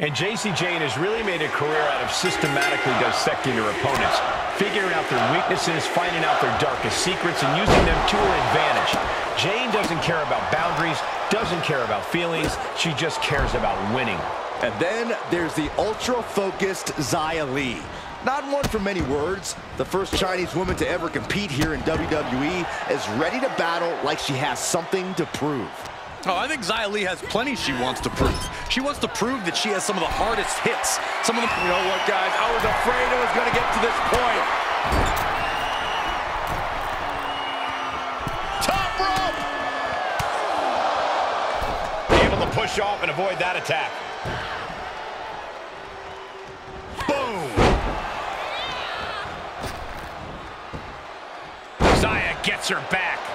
And Jacy Jayne has really made a career out of systematically dissecting her opponents, figuring out their weaknesses, finding out their darkest secrets, and using them to her advantage. Jayne doesn't care about boundaries, doesn't care about feelings, she just cares about winning. And then there's the ultra-focused Xia Li. Not one for many words, the first Chinese woman to ever compete here in WWE is ready to battle like she has something to prove. Oh, I think Xia Li has plenty she wants to prove. She wants to prove that she has some of the hardest hits. Some of them, you know what, guys? I was afraid it was going to get to this point. Top rope! Able to push off and avoid that attack. Boom! Xia gets her back.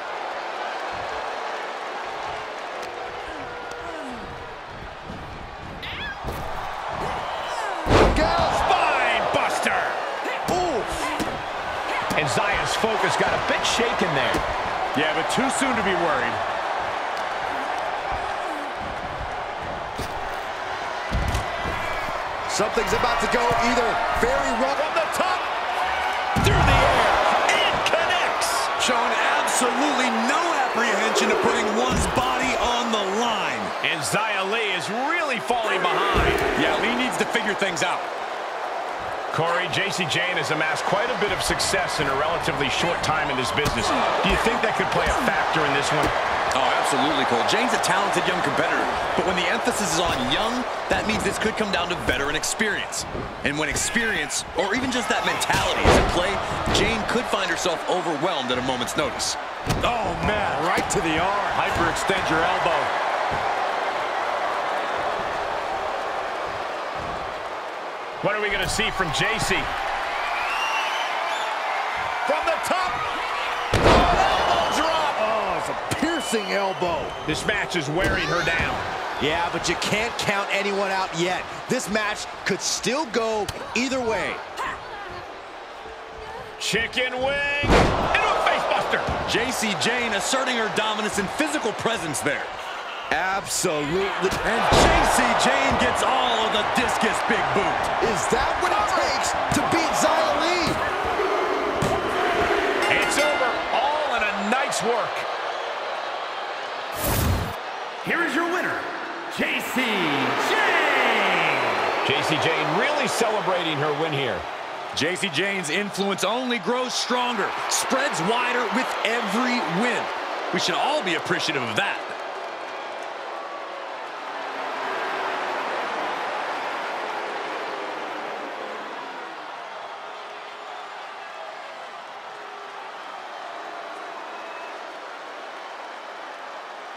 Focus got a bit shaken there. Yeah, but too soon to be worried. Something's about to go either very wrong from the top through the air and connects. showing absolutely no apprehension to putting one's body on the line. And Xia Li is really falling behind. Yeah, Li needs to figure things out. Corey, Jacy Jayne has amassed quite a bit of success in a relatively short time in this business. Do you think that could play a factor in this one? Oh, absolutely, Cole. Jayne's a talented young competitor, but when the emphasis is on young, that means this could come down to veteran experience. And when experience, or even just that mentality is at play, Jayne could find herself overwhelmed at a moment's notice. Oh, man, right to the arm. Hyperextend your elbow. What are we going to see from Jacy? From the top, Oh, drop. Oh, it's a piercing elbow. This match is wearing her down. Yeah, but you can't count anyone out yet. This match could still go either way. Chicken wing into a facebuster. Jacy Jayne asserting her dominance and physical presence there. Absolutely. And Jacy Jayne gets all of the discus big boot. Is that what it takes to beat Xia Li? It's over. All in a night's work. Here is your winner, Jacy Jayne. Jacy Jayne really celebrating her win here. Jacy Jayne's influence only grows stronger, spreads wider with every win. We should all be appreciative of that.